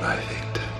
my victim.